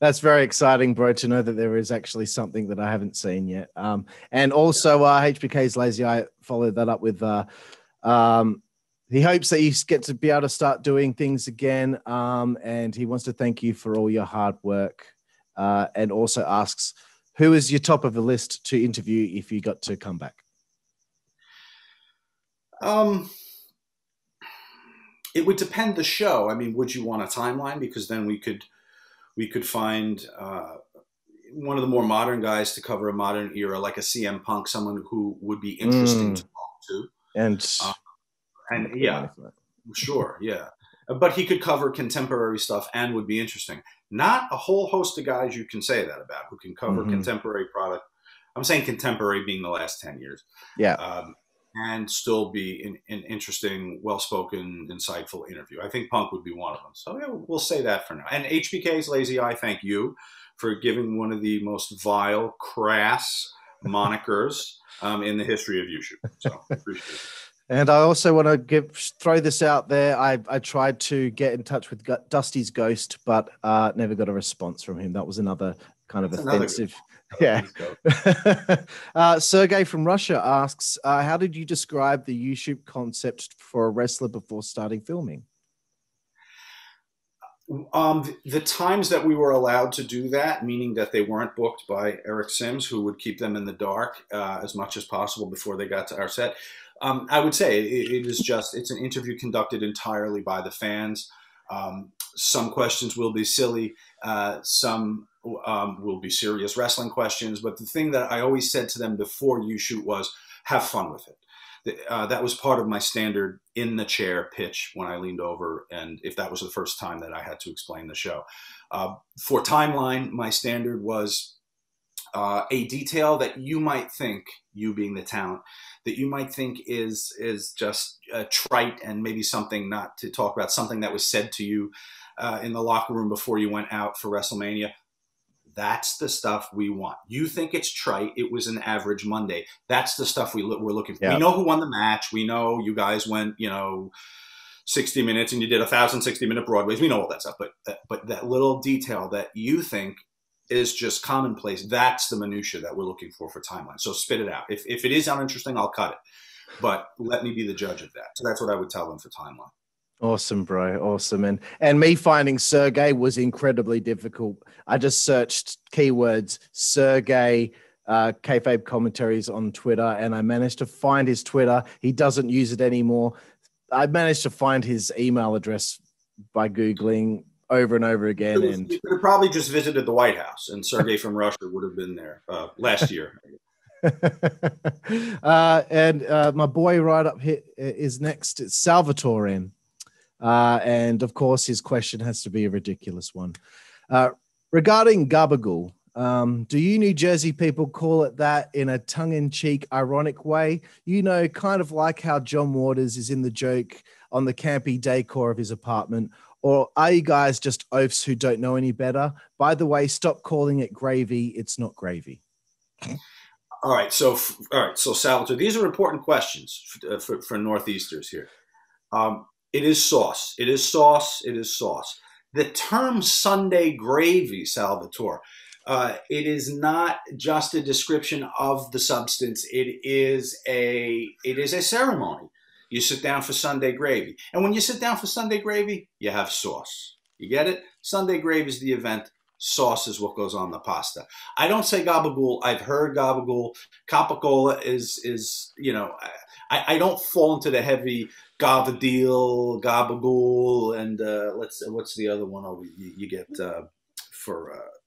That's very exciting, bro, to know that there is actually something that I haven't seen yet. Um, and also, uh, HBK's Lazy Eye followed that up with uh, um, he hopes that you get to be able to start doing things again. Um, and he wants to thank you for all your hard work. Uh, and also asks, who is your top of the list to interview if you got to come back? Um, it would depend the show. I mean, would you want a timeline? Because then we could we could find uh, one of the more modern guys to cover a modern era, like a CM Punk, someone who would be interesting Mm. to talk to. And Uh, And yeah, sure, yeah. But he could cover contemporary stuff and would be interesting. Not a whole host of guys you can say that about who can cover Mhm. contemporary product. I'm saying contemporary being the last 10 years yeah. um, and still be an, an interesting, well-spoken, insightful interview. I think Punk would be one of them. So yeah, we'll say that for now. And HBK's Lazy Eye, thank you for giving one of the most vile, crass <laughs> monikers um, in the history of YouTube. So appreciate it. <laughs> And I also want to give throw this out there. I, I tried to get in touch with Dusty's ghost, but uh, never got a response from him. That was another kind of That's offensive. Yeah. <laughs> uh, Sergey from Russia asks, uh, "How did you describe the YouShoot concept for a wrestler before starting filming?" Um, the, the times that we were allowed to do that, meaning that they weren't booked by Eric Sims, who would keep them in the dark uh, as much as possible before they got to our set. Um, I would say it, it is just it's an interview conducted entirely by the fans. Um, some questions will be silly, uh, some um, will be serious wrestling questions. But the thing that I always said to them before you shoot was, have fun with it. Uh, that was part of my standard in the chair pitch when I leaned over, and if that was the first time that I had to explain the show. Uh, for timeline, my standard was uh, a detail that you might think, you being the talent, that you might think is is just uh, trite and maybe something not to talk about, something that was said to you uh, in the locker room before you went out for WrestleMania. That's the stuff we want. You think it's trite. It was an average Monday. That's the stuff we lo- we're looking for. Yeah. We know who won the match. We know you guys went, you know, 60 minutes and you did a 1,060 minute Broadways. We know all that stuff. But, uh, but that little detail that you think is just commonplace, that's the minutia that we're looking for for timeline. So spit it out. If, if it is uninteresting, I'll cut it. But let me be the judge of that. So that's what I would tell them for timeline. Awesome, bro. Awesome. And and me finding Sergey was incredibly difficult. I just searched keywords Sergey uh, kayfabe commentaries on Twitter, and I managed to find his Twitter. He doesn't use it anymore. I managed to find his email address by googling over and over again. And You could have probably just visited the White House, and Sergey from Russia would have been there uh, last year. <laughs> uh, and uh, my boy right up here is next. It's Salvatore. Uh, and of course, his question has to be a ridiculous one. Uh, regarding Gabagool, um, do you New Jersey people call it that in a tongue in cheek, ironic way? You know, kind of like how John Waters is in the joke on the campy decor of his apartment. Or are you guys just oafs who don't know any better? By the way, stop calling it gravy. It's not gravy. All right, so all right, so Salvatore, these are important questions for, uh, for, for northeasters here. Um, it is sauce. It is sauce. It is sauce. The term Sunday gravy, Salvatore, uh, it is not just a description of the substance. It is a it is a ceremony. You sit down for Sunday gravy, and when you sit down for Sunday gravy, you have sauce. You get it? Sunday gravy is the event. Sauce is what goes on the pasta. I don't say gabagool. I've heard gabagool. Capicola is is you know I, I don't fall into the heavy gavadil, gabagool, and uh, let's what's the other one? Oh, you, you get uh, for uh,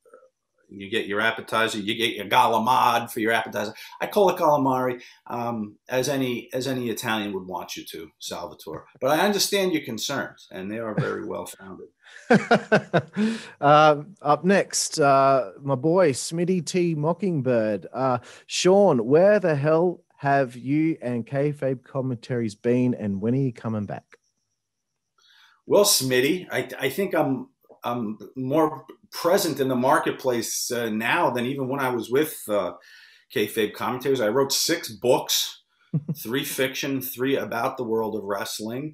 you get your appetizer, you get your galamad for your appetizer. I call it calamari, um, as any as any Italian would want you to, Salvatore. But I understand your concerns, and they are very well founded. <laughs> uh, up next, uh, my boy Smitty T Mockingbird. Uh, Sean, where the hell have you and kayfabe commentaries been, and when are you coming back? Well, Smitty, I, I think I'm I'm more present in the marketplace uh, now than even when I was with uh, kayfabe commentaries. I wrote six books, <laughs> three fiction, three about the world of wrestling.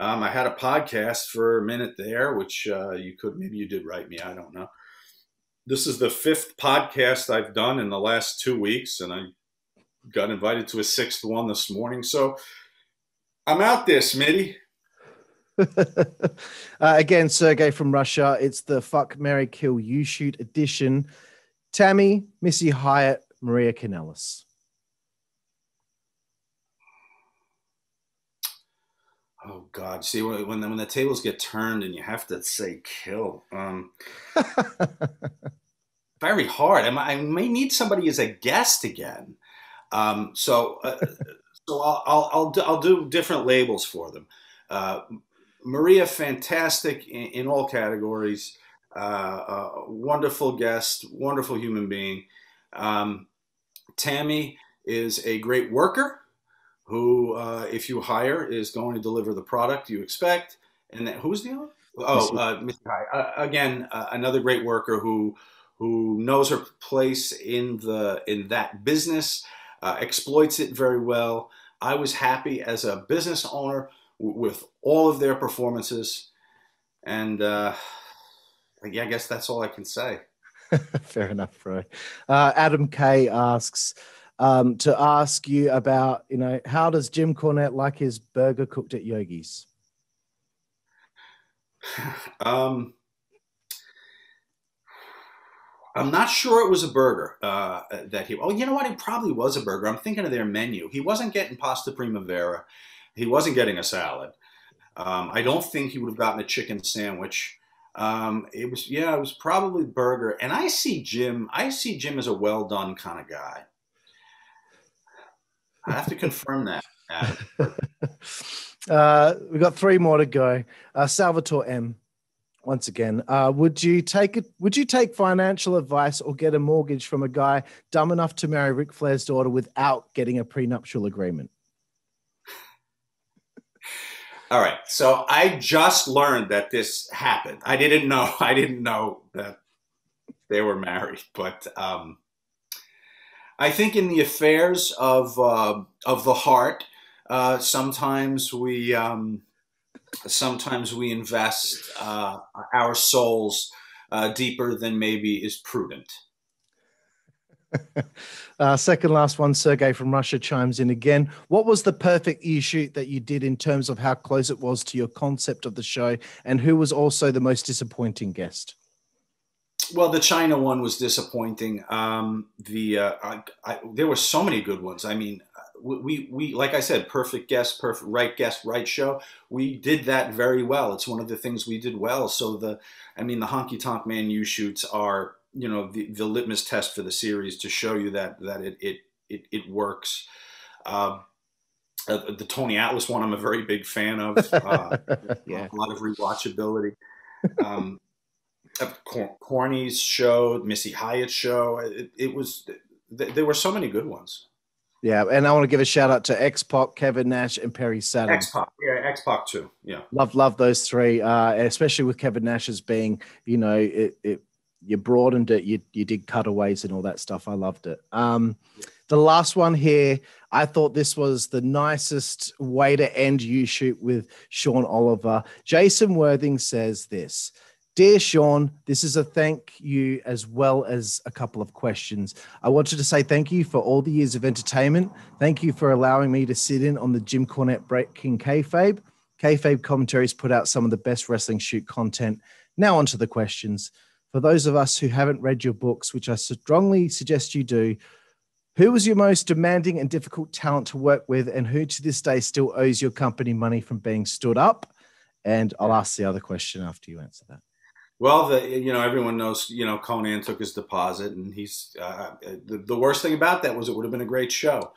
Um, I had a podcast for a minute there, which uh, you could maybe you did write me. I don't know. This is the fifth podcast I've done in the last two weeks, and I got invited to a sixth one this morning. So I'm out there, Smitty. <laughs> uh, again, Sergey from Russia. It's the Fuck Mary Kill YouShoot edition. Tammy, Missy Hyatt, Maria Kanellis. Oh God! See when when the, when the tables get turned and you have to say kill, um, <laughs> very hard. I, I, may need somebody as a guest again. Um, so uh, <laughs> so I'll, I'll I'll do, I'll do different labels for them. Uh, Maria, fantastic in, in all categories. Uh, uh, wonderful guest, wonderful human being. Um, Tammy is a great worker who, uh, if you hire, is going to deliver the product you expect. And then, who's the other? Oh, uh, uh, again, uh, another great worker who who knows her place in the in that business, uh, exploits it very well. I was happy as a business owner with all of their performances. And uh, yeah, I guess that's all I can say. <laughs> Fair enough, bro. Uh, Adam K asks um, to ask you about, you know, how does Jim Cornette like his burger cooked at Yogi's? <sighs> um, I'm not sure it was a burger uh, that he. Oh, you know what? It probably was a burger. I'm thinking of their menu. He wasn't getting pasta primavera. He wasn't getting a salad. Um, I don't think he would have gotten a chicken sandwich. Um, it was yeah, it was probably burger. And I see Jim. I see Jim as a well done kind of guy. I have to confirm that. <laughs> uh, we've got three more to go. Uh, Salvatore M. Once again, uh, would you take it? Would you take financial advice or get a mortgage from a guy dumb enough to marry Ric Flair's daughter without getting a prenuptial agreement? All right. So I just learned that this happened. I didn't know. <laughs> I didn't know that they were married, but um, I think in the affairs of uh, of the heart, uh, sometimes we um, sometimes we invest uh, our souls uh, deeper than maybe is prudent. <laughs> uh, second last one, Sergey from Russia chimes in again. What was the perfect e shoot that you did in terms of how close it was to your concept of the show, and who was also the most disappointing guest? Well, the Chyna one was disappointing. Um, the uh, I, I, there were so many good ones. I mean, we we like I said, perfect guest, perfect right guest, right show. We did that very well. It's one of the things we did well. So the, I mean, the honky tonk man YouShoots are you know the, the litmus test for the series to show you that that it it it, it works. Um, uh, the Tony Atlas one, I'm a very big fan of. Uh, <laughs> yeah. A lot of rewatchability. Um, Corny's show, Missy Hyatt's show. It, it was there were so many good ones. Yeah, and I want to give a shout out to X Pac, Kevin Nash, and Perry Saturn. X Pac, yeah, X Pac too. Yeah, love love those three, uh, especially with Kevin Nash as being, you know, it, it you broadened it, you you did cutaways and all that stuff. I loved it. Um, the last one here, I thought this was the nicest way to end YouShoot with Sean Oliver. Jason Worthing says this. Dear Sean, this is a thank you as well as a couple of questions. I wanted to say thank you for all the years of entertainment. Thank you for allowing me to sit in on the Jim Cornette Breaking Kayfabe. Kayfabe commentaries put out some of the best wrestling shoot content. Now, on to the questions. For those of us who haven't read your books, which I strongly suggest you do, who was your most demanding and difficult talent to work with, and who to this day still owes your company money from being stood up? And I'll ask the other question after you answer that. Well, the you know everyone knows you know Konnan took his deposit, and he's uh, the, the worst thing about that was it would have been a great show.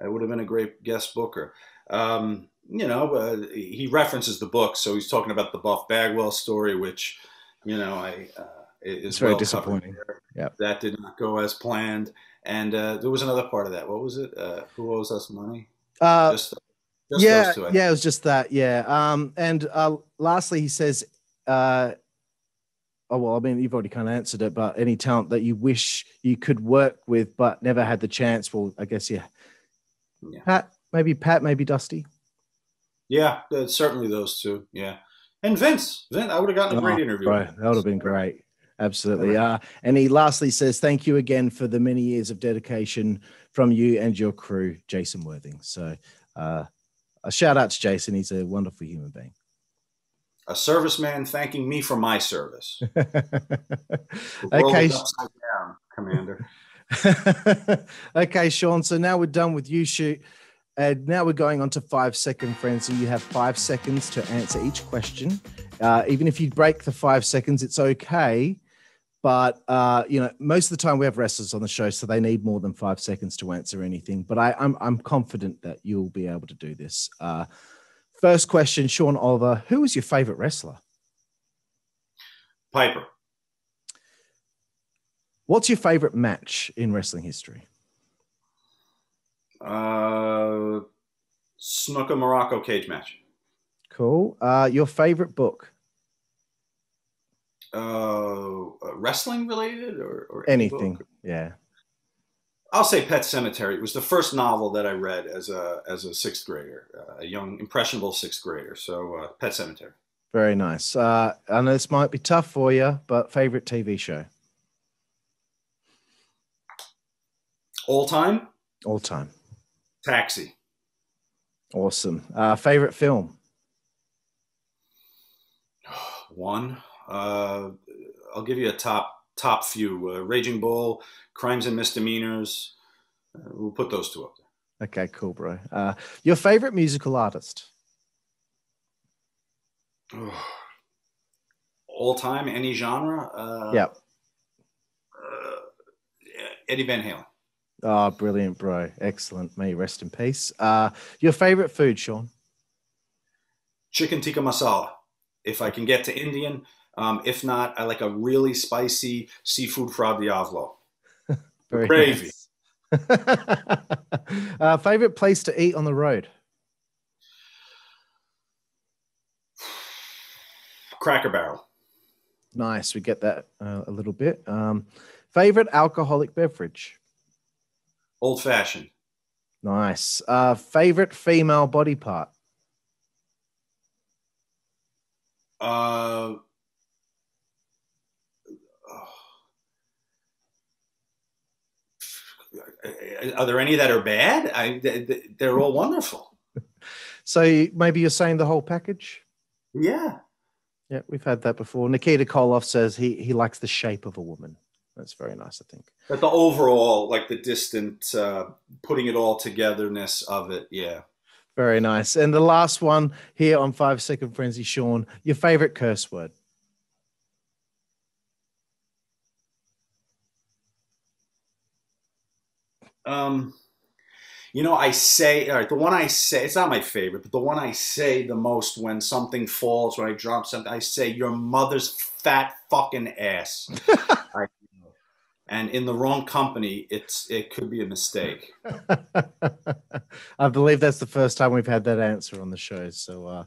It would have been a great guest booker. Um, you know, uh, he references the book, so he's talking about the Buff Bagwell story, which you know I uh, It's very well disappointing. Yeah, that did not go as planned, and uh, there was another part of that. What was it? Uh, who owes us money? Uh, just, just yeah, those two, yeah, it was just that. Yeah. Um, and uh, lastly, he says, uh, "Oh well, I mean, you've already kind of answered it, but any talent that you wish you could work with but never had the chance." Well, I guess yeah. Yeah. Pat, maybe Pat, maybe Dusty. Yeah, uh, certainly those two. Yeah, and Vince. Vince, I would have gotten a great Oh, interview. Right, that would have been great. Absolutely. Uh, and he lastly says, "Thank you again for the many years of dedication from you and your crew, Jason Worthing." So, uh, a shout out to Jason. He's a wonderful human being. A serviceman thanking me for my service. <laughs> Okay, down, Commander. <laughs> okay, Sean. So now we're done with YouShoot. And now we're going on to five second frenzy. You have five seconds to answer each question. Uh, even if you break the five seconds, it's okay. But uh, you know, most of the time we have wrestlers on the show, so they need more than five seconds to answer anything. But I, I'm I'm confident that you'll be able to do this. Uh, first question, Sean Oliver. Who is your favorite wrestler? Piper. What's your favorite match in wrestling history? Uh, Snuka Muraco cage match. Cool. Uh, your favorite book? Uh, wrestling related or, or Anything? book? Yeah. I'll say Pet Sematary. It was the first novel that I read as a as a sixth grader, uh, a young impressionable sixth grader. So uh, Pet Sematary. Very nice. Uh, I know this might be tough for you, but favorite TV show All time all time. Taxi. Awesome. Uh, favorite film. One. Uh, I'll give you a top top few. Uh, Raging Bull, Crimes and Misdemeanors. Uh, we'll put those two up there. Okay, cool, bro. Uh, your favorite musical artist. All time, any genre. Uh, Yep. uh, Eddie Van Halen. Oh, brilliant, bro. Excellent. May you rest in peace. Uh, your favorite food, Sean. Chicken tikka masala. If I can get to Indian. Um, if not, I like a really spicy seafood fra diavolo. <laughs> Very Gravy. nice. <laughs> uh, favorite place to eat on the road. Cracker Barrel. Nice. We get that uh, a little bit. Um, favorite alcoholic beverage. Old fashioned. Nice. Uh, favorite female body part. Uh, are there any that are bad? I, they- they're all wonderful. So maybe you're saying the whole package. Yeah. Yeah, we've had that before. Nikita Koloff says he he likes the shape of a woman. That's very nice, I think. But the overall, like the distant, uh, putting it all togetherness of it. Yeah. Very nice. And the last one here on Five Second Frenzy, Sean, your favorite curse word. Um, you know, I say, all right, the one I say, it's not my favorite, but the one I say the most when something falls, when I drop something, I say, your mother's fat fucking ass. <laughs> I, and in the wrong company, it's it could be a mistake. <laughs> I believe that's the first time we've had that answer on the show. So uh,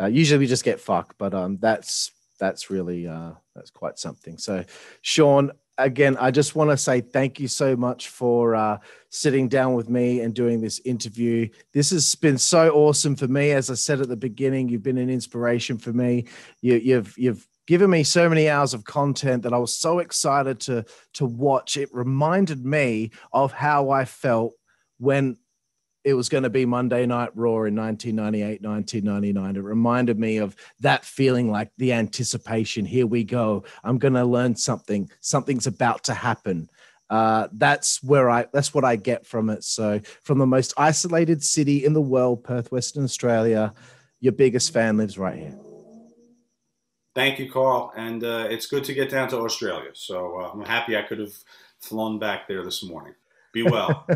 uh, usually we just get fuck, but um, that's that's really uh, that's quite something. So, Sean, again, I just want to say thank you so much for uh, sitting down with me and doing this interview. This has been so awesome for me. As I said at the beginning, you've been an inspiration for me. You, you've you've given me so many hours of content that I was so excited to to watch. It reminded me of how I felt when it was going to be Monday Night Raw in 1998, 1999. It reminded me of that feeling like the anticipation. Here we go. I'm going to learn something. Something's about to happen. Uh, that's where I. That's what I get from it. So, from the most isolated city in the world, Perth, Western Australia, your biggest fan lives right here. Thank you, Carl. And uh, it's good to get down to Australia. So uh, I'm happy I could have flown back there this morning. Be well.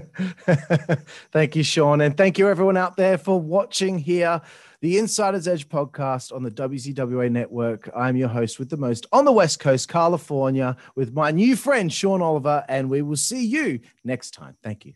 <laughs> thank you, Sean. And thank you, everyone out there, for watching here. The Insider's Edge podcast on the WZWA network. I'm your host with the most on the West Coast, Karlifornia, with my new friend, Sean Oliver. And we will see you next time. Thank you.